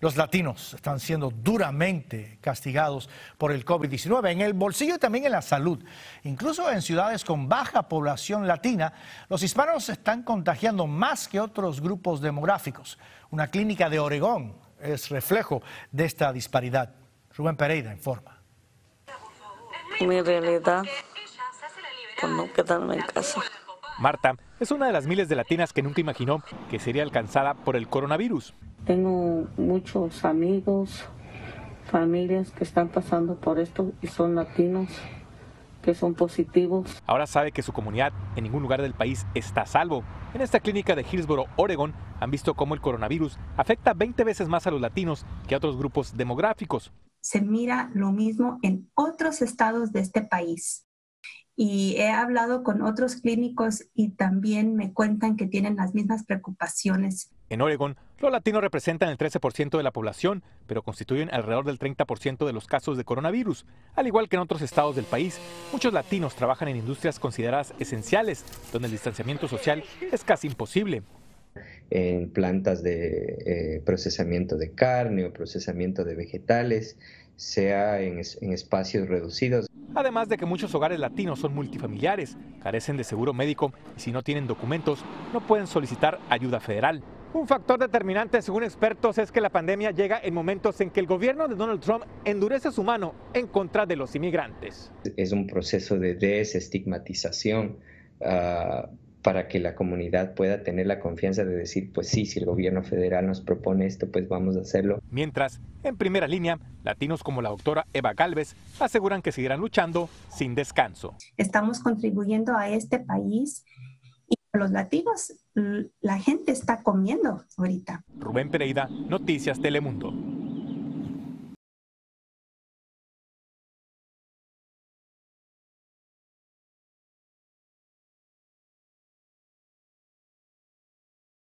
Los latinos están siendo duramente castigados por el COVID-19 en el bolsillo y también en la salud. Incluso en ciudades con baja población latina, los hispanos se están contagiando más que otros grupos demográficos. Una clínica de Oregón es reflejo de esta disparidad. Rubén Pereira informa. Mi realidad, por no quedarme en casa. Marta es una de las miles de latinas que nunca imaginó que sería alcanzada por el coronavirus. Tengo muchos amigos, familias que están pasando por esto y son latinos que son positivos. Ahora sabe que su comunidad en ningún lugar del país está a salvo. En esta clínica de Hillsboro, Oregon, han visto cómo el coronavirus afecta 20 veces más a los latinos que a otros grupos demográficos. Se mira lo mismo en otros estados de este país y he hablado con otros clínicos y también me cuentan que tienen las mismas preocupaciones. En Oregon, los latinos representan el 13% de la población, pero constituyen alrededor del 30% de los casos de coronavirus. Al igual que en otros estados del país, muchos latinos trabajan en industrias consideradas esenciales, donde el distanciamiento social es casi imposible en plantas de eh, procesamiento de carne o procesamiento de vegetales, sea en, en espacios reducidos. Además de que muchos hogares latinos son multifamiliares, carecen de seguro médico y si no tienen documentos no pueden solicitar ayuda federal. Un factor determinante, según expertos, es que la pandemia llega en momentos en que el gobierno de Donald Trump endurece su mano en contra de los inmigrantes. Es un proceso de desestigmatización uh, para que la comunidad pueda tener la confianza de decir, pues sí, si el gobierno federal nos propone esto, pues vamos a hacerlo. Mientras, en primera línea, latinos como la doctora Eva Galvez aseguran que seguirán luchando sin descanso. Estamos contribuyendo a este país y los latinos, la gente está comiendo ahorita. Rubén Pereira, Noticias Telemundo.